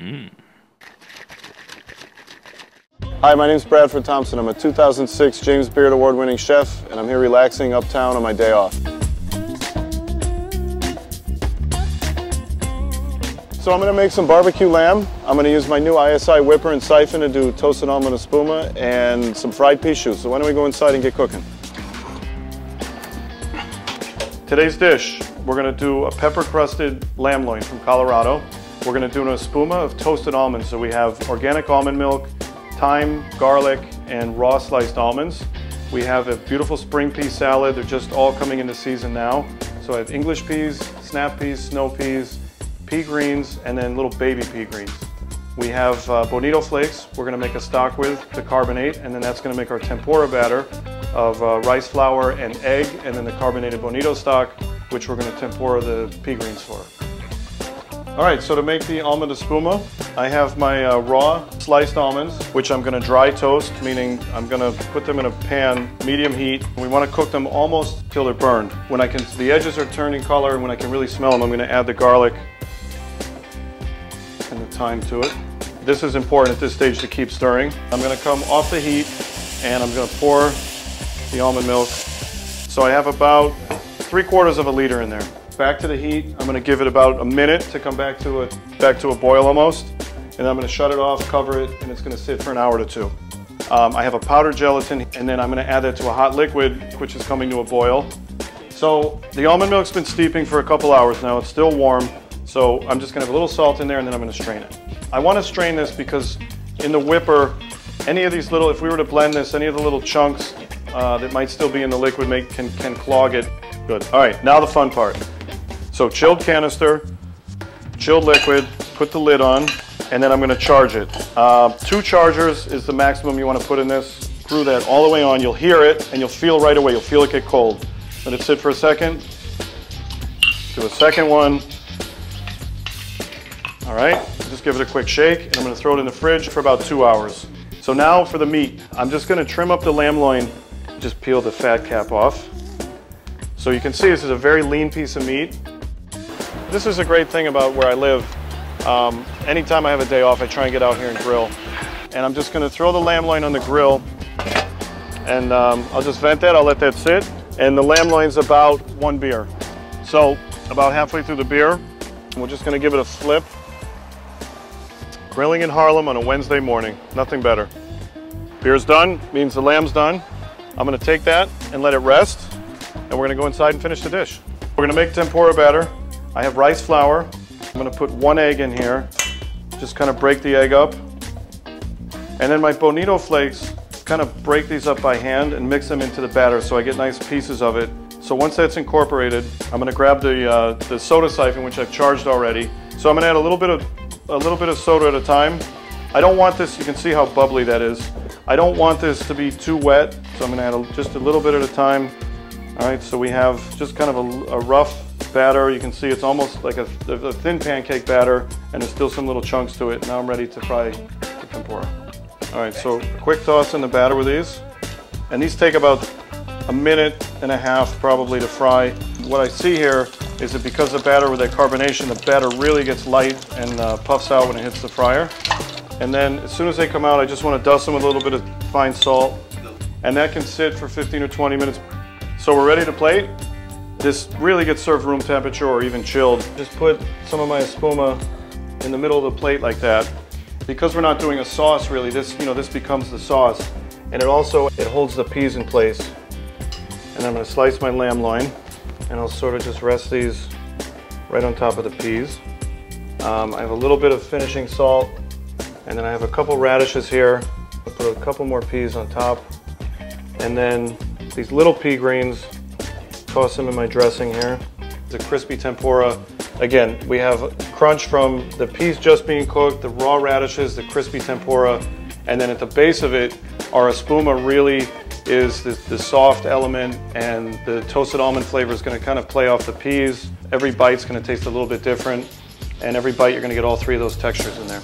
Mm. Hi, my name is Bradford Thompson. I'm a 2006 James Beard Award winning chef, and I'm here relaxing uptown on my day off. So I'm gonna make some barbecue lamb. I'm gonna use my new ISI whipper and siphon to do toasted almond espuma and some fried pea. So why don't we go inside and get cooking? Today's dish, we're gonna do a pepper crusted lamb loin from Colorado. We're gonna do an espuma of toasted almonds. So we have organic almond milk, thyme, garlic, and raw sliced almonds. We have a beautiful spring pea salad. They're just all coming into season now. So I have English peas, snap peas, snow peas, pea greens, and then little baby pea greens. We have uh, bonito flakes we're gonna make a stock with to carbonate, and then that's gonna make our tempura batter of uh, rice flour and egg, and then the carbonated bonito stock, which we're gonna tempura the pea greens for. All right, so to make the almond espuma, I have my uh, raw sliced almonds, which I'm gonna dry toast, meaning I'm gonna put them in a pan, medium heat. We wanna cook them almost till they're burned. When I can, the edges are turning color, and when I can really smell them, I'm gonna add the garlic and the thyme to it. This is important at this stage to keep stirring. I'm gonna come off the heat, and I'm gonna pour the almond milk. So I have about three quarters of a liter in there. Back to the heat. I'm going to give it about a minute to come back to a back to a boil almost, and I'm going to shut it off, cover it, and it's going to sit for an hour to two. Um, I have a powdered gelatin, and then I'm going to add that to a hot liquid, which is coming to a boil. So the almond milk's been steeping for a couple hours now. It's still warm, so I'm just going to have a little salt in there, and then I'm going to strain it. I want to strain this because in the whipper, any of these little, if we were to blend this, any of the little chunks uh, that might still be in the liquid make, can, can clog it. Good. All right, now the fun part. So chilled canister, chilled liquid, put the lid on, and then I'm gonna charge it. Uh, two chargers is the maximum you wanna put in this. Screw that all the way on. You'll hear it, and you'll feel right away. You'll feel it get cold. Let it sit for a second. Do a second one. All right, just give it a quick shake, and I'm gonna throw it in the fridge for about two hours. So now for the meat. I'm just gonna trim up the lamb loin, just peel the fat cap off. So you can see this is a very lean piece of meat. This is a great thing about where I live. Um, anytime I have a day off, I try and get out here and grill. And I'm just gonna throw the lamb loin on the grill and um, I'll just vent that, I'll let that sit. And the lamb loin's about one beer. So about halfway through the beer, we're just gonna give it a flip. Grilling in Harlem on a Wednesday morning, nothing better. Beer's done, means the lamb's done. I'm gonna take that and let it rest, and we're gonna go inside and finish the dish. We're gonna make tempura batter. I have rice flour. I'm gonna put one egg in here. Just kind of break the egg up. And then my bonito flakes, kind of break these up by hand and mix them into the batter so I get nice pieces of it. So once that's incorporated, I'm gonna grab the, uh, the soda siphon, which I've charged already. So I'm gonna add a little bit of a little bit of soda at a time. I don't want this, you can see how bubbly that is. I don't want this to be too wet, so I'm gonna add a, just a little bit at a time. All right, so we have just kind of a, a rough batter. You can see it's almost like a, a, thin pancake batter, and there's still some little chunks to it. Now I'm ready to fry the tempura. All right, so quick toss in the batter with these. And these take about a minute and a half probably to fry. What I see here is that because the batter with that carbonation, the batter really gets light and uh, puffs out when it hits the fryer. And then as soon as they come out, I just want to dust them with a little bit of fine salt. And that can sit for 15 or 20 minutes. So we're ready to plate. This really gets served room temperature or even chilled. Just put some of my espuma in the middle of the plate like that. Because we're not doing a sauce really, this, you know, this becomes the sauce. And it also, it holds the peas in place. And I'm gonna slice my lamb loin and I'll sort of just rest these right on top of the peas. Um, I have a little bit of finishing salt and then I have a couple radishes here. I'll put a couple more peas on top. And then these little pea greens, toss them in my dressing here. The crispy tempura. Again, we have crunch from the peas just being cooked, the raw radishes, the crispy tempura, and then at the base of it, our espuma really is the, the soft element and the toasted almond flavor is going to kind of play off the peas. Every bite's going to taste a little bit different, and every bite you're going to get all three of those textures in there.